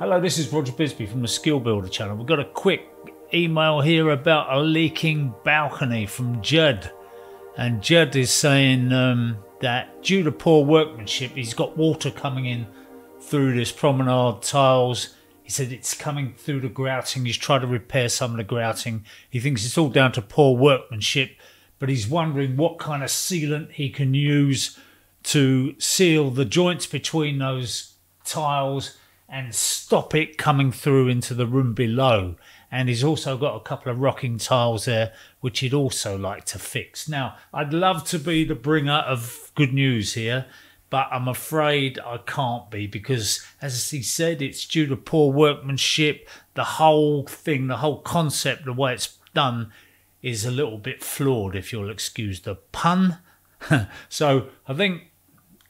Hello, this is Roger Bisby from the Skill Builder channel. We've got a quick email here about a leaking balcony from Judd. And Judd is saying um, that due to poor workmanship, he's got water coming in through this promenade tiles. He said it's coming through the grouting. He's tried to repair some of the grouting. He thinks it's all down to poor workmanship, but he's wondering what kind of sealant he can use to seal the joints between those tiles and stop it coming through into the room below. And he's also got a couple of rocking tiles there, which he'd also like to fix. Now, I'd love to be the bringer of good news here, but I'm afraid I can't be because, as he said, it's due to poor workmanship. The whole thing, the whole concept, the way it's done, is a little bit flawed, if you'll excuse the pun. so I think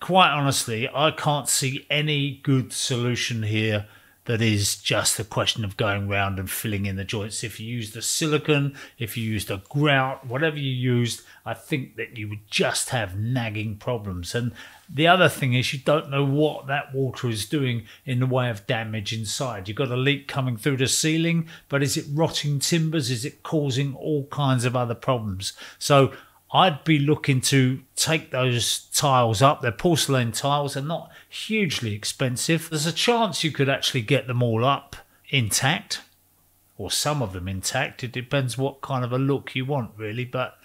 quite honestly, I can't see any good solution here that is just a question of going round and filling in the joints. If you use the silicon, if you use the grout, whatever you used, I think that you would just have nagging problems. And the other thing is you don't know what that water is doing in the way of damage inside. You've got a leak coming through the ceiling, but is it rotting timbers? Is it causing all kinds of other problems? So I'd be looking to take those tiles up. They're porcelain tiles, they're not hugely expensive. There's a chance you could actually get them all up intact, or some of them intact. It depends what kind of a look you want, really. But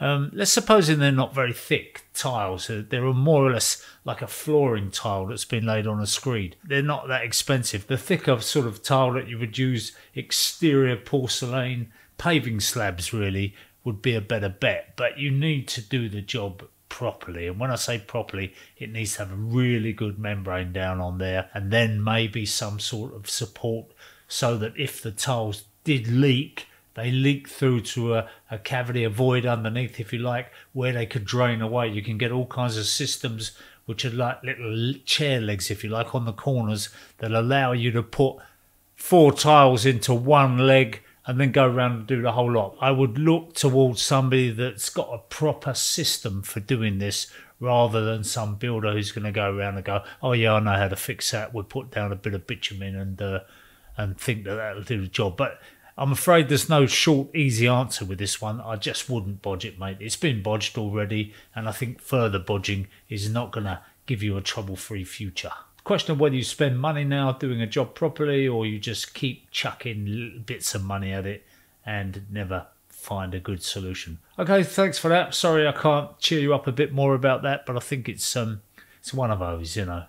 um, let's suppose they're not very thick tiles. They're more or less like a flooring tile that's been laid on a screed. They're not that expensive. The thicker sort of tile that you would use, exterior porcelain paving slabs, really, would be a better bet. But you need to do the job properly. And when I say properly, it needs to have a really good membrane down on there and then maybe some sort of support so that if the tiles did leak, they leak through to a, a cavity, a void underneath, if you like, where they could drain away. You can get all kinds of systems which are like little chair legs, if you like, on the corners that allow you to put four tiles into one leg and then go around and do the whole lot. I would look towards somebody that's got a proper system for doing this rather than some builder who's going to go around and go, oh yeah, I know how to fix that. We'll put down a bit of bitumen and uh, and think that that'll do the job. But I'm afraid there's no short, easy answer with this one. I just wouldn't bodge it, mate. It's been bodged already, and I think further bodging is not going to give you a trouble-free future question of whether you spend money now doing a job properly or you just keep chucking bits of money at it and never find a good solution. Okay, thanks for that. Sorry I can't cheer you up a bit more about that, but I think it's um it's one of those, you know.